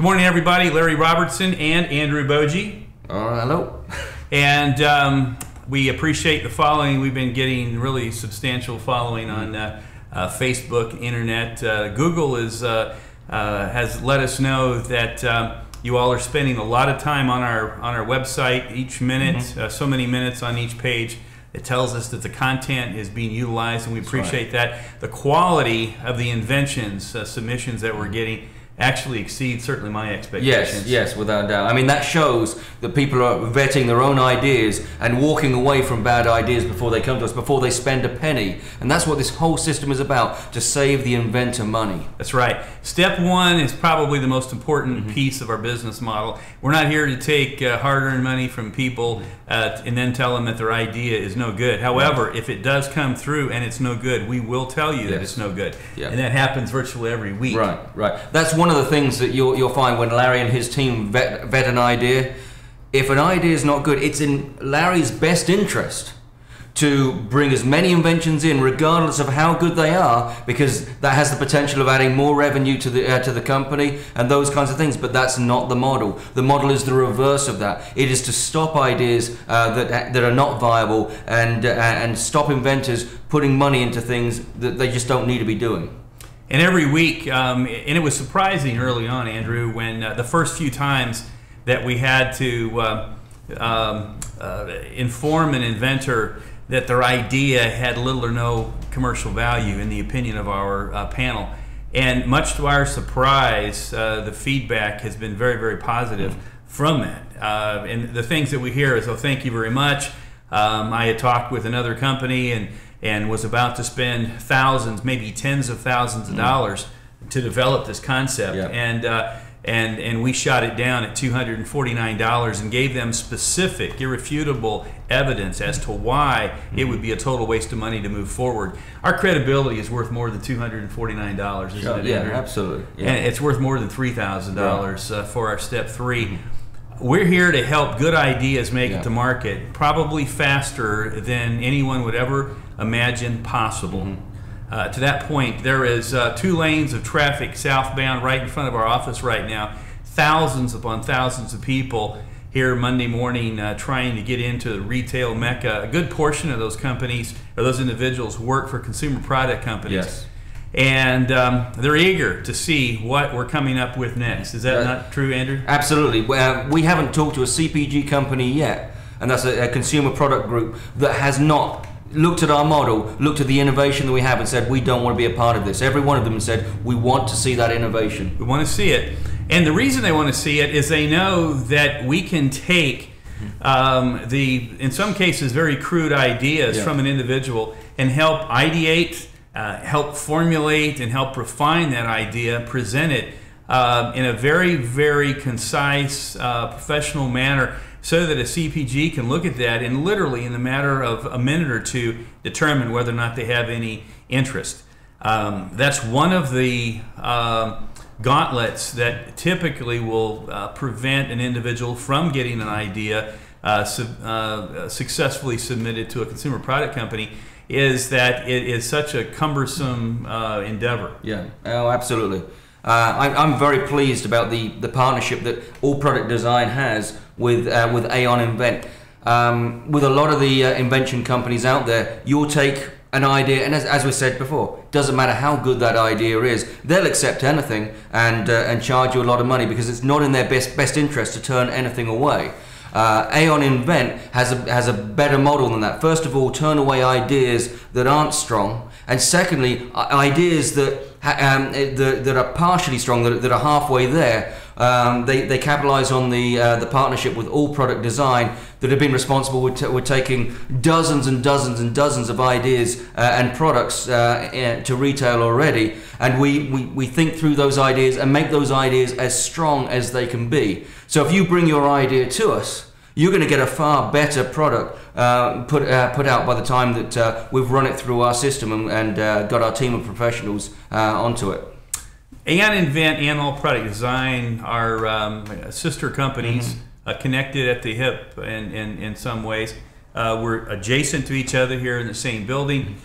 Good morning, everybody. Larry Robertson and Andrew Boji. Uh, hello. And um, we appreciate the following. We've been getting really substantial following on uh, uh, Facebook, internet. Uh, Google is uh, uh, has let us know that um, you all are spending a lot of time on our on our website. Each minute, Mm-hmm. uh, so many minutes on each page. It tells us that the content is being utilized, and we appreciate that. The quality of the inventions uh, submissions that we're getting actually exceeds certainly my expectations. Yes, yes, without doubt. I mean, that shows that people are vetting their own ideas and walking away from bad ideas before they come to us, before they spend a penny. And that's what this whole system is about to save the inventor money. That's right. Step one is probably the most important Mm-hmm. piece of our business model. We're not here to take uh, hard-earned money from people uh, and then tell them that their idea is no good. However, if it does come through and it's no good, we will tell you that it's no good, Yeah. and that happens virtually every week. Right, right. That's one of the things that you'll, you'll find when Larry and his team vet, vet an idea. If an idea is not good, it's in Larry's best interest to bring as many inventions in, regardless of how good they are, because that has the potential of adding more revenue to the uh, to the company and those kinds of things. But that's not the model. The model is the reverse of that. It is to stop ideas uh, that that are not viable and uh, and stop inventors putting money into things that they just don't need to be doing. And every week, um, and it was surprising early on, Andrew, when uh, the first few times that we had to uh, um, uh, inform an inventor that their idea had little or no commercial value in the opinion of our uh, panel. And much to our surprise, uh, the feedback has been very, very positive from that. Uh, and the things that we hear is, oh, thank you very much. Um, I had talked with another company and, and was about to spend thousands, maybe tens of thousands of dollars to develop this concept. Yeah. And, uh, and, and we shot it down at $249 and gave them specific, irrefutable evidence as to why it would be a total waste of money to move forward. Our credibility is worth more than $249, isn't it, yeah, Andrew? absolutely. Yeah. And it's worth more than three thousand dollars uh, for our step 3 We're here to help good ideas make. Yeah. it to market, probably faster than anyone would ever imagine possible. Mm-hmm. Uh, to that point, there is uh, two lanes of traffic southbound right in front of our office right now. Thousands upon thousands of people here Monday morning uh, trying to get into the retail mecca. A good portion of those companies or those individuals work for consumer product companies Yes. and um, they're eager to see what we're coming up with next. Is that Uh, not true, Andrew? Absolutely. Well, we haven't talked to a CPG company yet, and that's a, a consumer product group that has not looked at our model, looked at the innovation that we have, and said we don't want to be a part of this. Every one of them said we want to see that innovation. We want to see it, and the reason they want to see it is they know that we can take um, the, in some cases, very crude ideas Yeah. from an individual and help ideate, uh, help formulate, and help refine that idea, present it um, in a very, very concise, uh, professional manner so that a CPG can look at that and literally, in the matter of a minute or two, determine whether or not they have any interest. Um, that's one of the um, gauntlets that typically will uh, prevent an individual from getting an idea uh, sub, uh, successfully submitted to a consumer product company is that it is such a cumbersome uh, endeavor. Yeah. Oh, absolutely. Uh, I, I'm very pleased about the, the partnership that All Product Design has with uh, with Aon Invent. Um, with a lot of the uh, invention companies out there, you'll take an idea, and as, as we said before, doesn't matter how good that idea is, they'll accept anything and uh, and charge you a lot of money because it's not in their best best interest to turn anything away. Uh, Aon Invent has a, has a better model than that. First of all, turn away ideas that aren't strong, and secondly, ideas that ha- um, eh, that, that are partially strong, that, that are halfway there. Um, they, they capitalize on the uh, the partnership with All Product Design that have been responsible with, with taking dozens and dozens and dozens of ideas uh, and products uh, eh, to retail already, and we, we, we think through those ideas and make those ideas as strong as they can be. So if you bring your idea to us, you're going to get a far better product uh, put uh, put out by the time that uh, we've run it through our system and, and uh, got our team of professionals uh, onto it. Aon Invent and All Product Design are um, sister companies uh, connected at the hip in, in, in some ways. Uh, we're adjacent to each other here in the same building.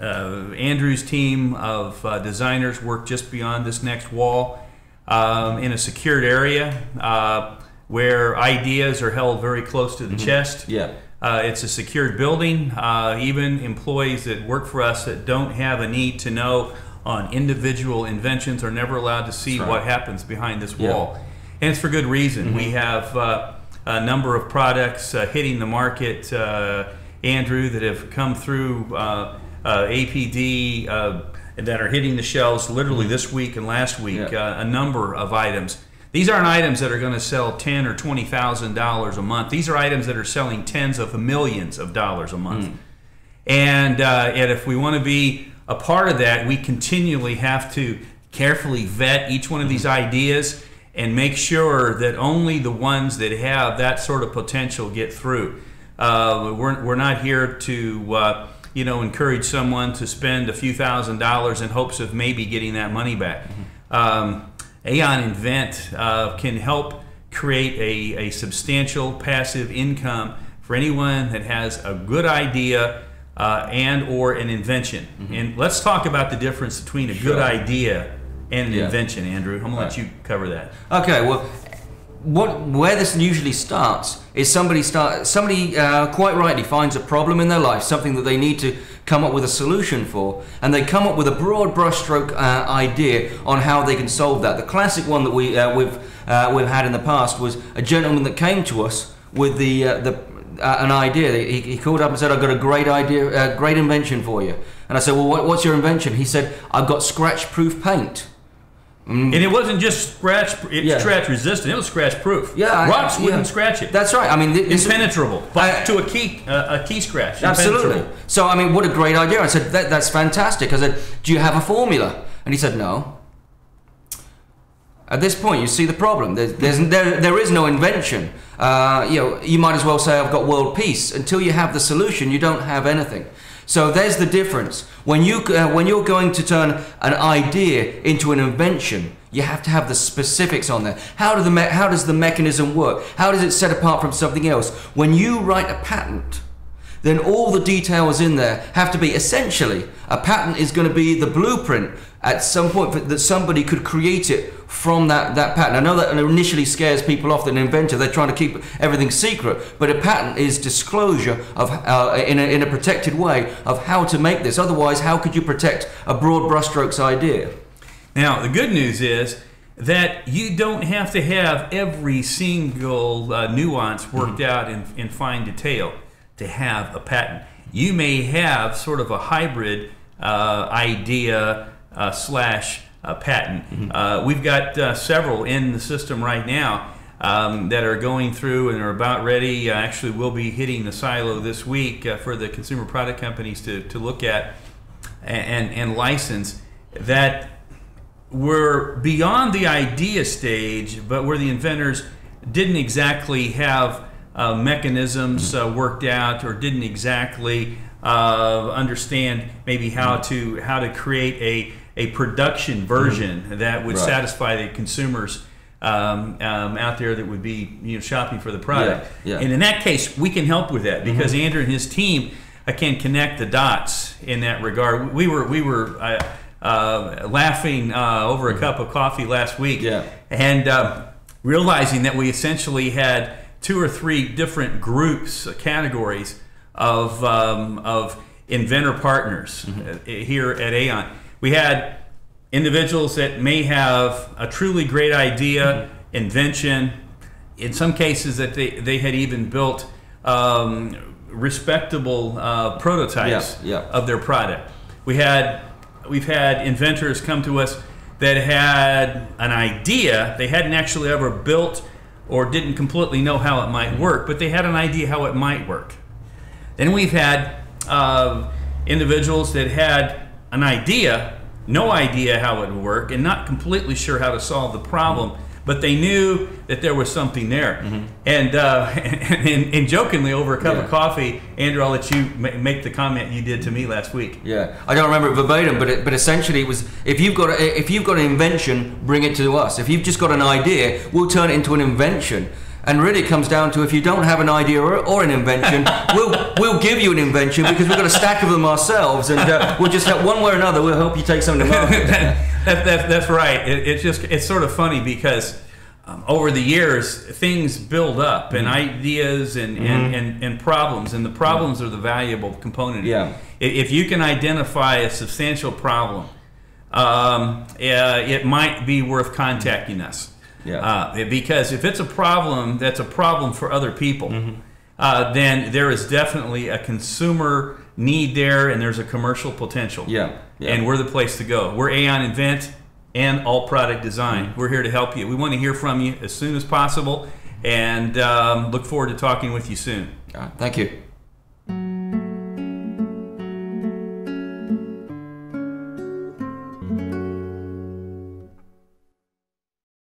Uh, Andrew's team of uh, designers work just beyond this next wall. um, in a secured area uh, where ideas are held very close to the chest. Yeah. Uh, it's a secured building. Uh, even employees that work for us that don't have a need to know on individual inventions are never allowed to see right. what happens behind this Yeah. wall. And it's for good reason. We have uh, a number of products uh, hitting the market, uh, Andrew, that have come through uh, uh, APD uh, that are hitting the shelves literally this week and last week. Yeah. Uh, a number of items. These aren't items that are going to sell ten or twenty thousand dollars a month. These are items that are selling tens of millions of dollars a month. And uh, and if we want to be a part of that, we continually have to carefully vet each one of these ideas and make sure that only the ones that have that sort of potential get through. Uh, we're, we're not here to uh, you know encourage someone to spend a few thousand dollars in hopes of maybe getting that money back. Um, Aon Invent uh, can help create a, a substantial passive income for anyone that has a good idea uh, and or an invention. And let's talk about the difference between a good idea and an Yeah. invention, Andrew. I'm gonna let you cover that. Okay, well, what where this usually starts is somebody start somebody uh, quite rightly finds a problem in their life, something that they need to come up with a solution for, and they come up with a broad brushstroke uh, idea on how they can solve that. The classic one that we uh, we've uh, we've had in the past was a gentleman that came to us with the uh, the uh, an idea. He, he called up and said, "I've got a great idea, a great invention for you." And I said, "Well, what, what's your invention?" He said, "I've got scratch-proof paint." And it wasn't just scratch, it's Yeah. scratch resistant. It was scratch proof. Yeah, I- rocks yeah. wouldn't scratch it. That's right. I mean, this- impenetrable, I- to a key, uh, a key scratch. Absolutely. So, I mean, what a great idea. I said, that, that's fantastic. I said, do you have a formula? And he said, no. At this point, you see the problem. There's, there's, there, there is no invention. Uh, you know, you might as well say, I've got world peace. Until you have the solution, you don't have anything. So there's the difference. When, you, uh, when you're going to turn an idea into an invention, you have to have the specifics on there. How, do the how does the mechanism work? How does it set apart from something else? When you write a patent, then all the details in there have to be essentially a patent is going to be the blueprint at some point that- somebody could create it from that, that patent. I know that initially scares people off that an inventor, they're trying to keep everything secret, but a patent is disclosure of uh, in, a, in a protected way of how to make this. Otherwise, how could you protect a broad brushstrokes idea? Now, the good news is that you don't have to have every single uh, nuance worked out in, in fine detail to have a patent. You may have sort of a hybrid uh, idea uh, slash uh, patent. Uh, we've got uh, several in the system right now. Um, that are going through and are about ready. Uh, actually, we'll be hitting the silo this week uh, for the consumer product companies to, to look at and, and, and license that were beyond the idea stage, but where the inventors didn't exactly have uh, mechanisms uh, worked out or didn't exactly uh, understand maybe how to how to create a a production version that would Right. satisfy the consumers um, um, out there that would be you know shopping for the product. Yeah, yeah. And in that case, we can help with that because Andrew and his team uh, can connect the dots in that regard. We were we were uh, uh, laughing uh, over a cup of coffee last week, Yeah. and uh, realizing that we essentially had two or three different groups, uh, categories of um, of inventor partners uh, here at Aon. We had individuals that may have a truly great idea, invention, in some cases that they, they had even built um, respectable uh, prototypes Yeah, yeah. of their product. We had we've had inventors come to us that had an idea they hadn't actually ever built or didn't completely know how it might work, but they had an idea how it might work. Then we've had uh, individuals that had an idea, no idea how it would work, and not completely sure how to solve the problem, but they knew that there was something there. And, uh, and, and jokingly, over a cup Yeah. of coffee, Andrew, I'll let you ma- make the comment you did to me last week. Yeah, I don't remember it verbatim, but it, but essentially it was if you've got a, if you've got an invention, bring it to us. If you've just got an idea, we'll turn it into an invention. And really, it comes down to if you don't have an idea or, or an invention, we'll we'll give you an invention because we've got a stack of them ourselves, and uh, we'll just help one way or another. We'll help you take something to market. that, that, that's right. It, it's just it's sort of funny because um, over the years things build up and Mm-hmm. ideas and, and, and, and problems, and the problems are the valuable component. Yeah. If you can identify a substantial problem, um, uh, it might be worth contacting us. Yeah. Uh, because if it's a problem that's a problem for other people, Mm-hmm. uh, then there is definitely a consumer need there, and there's a commercial potential. Yeah, yeah. And we're the place to go. We're Aon Invent and All Product Design. We're here to help you. We want to hear from you as soon as possible, and um, look forward to talking with you soon. Uh, thank you.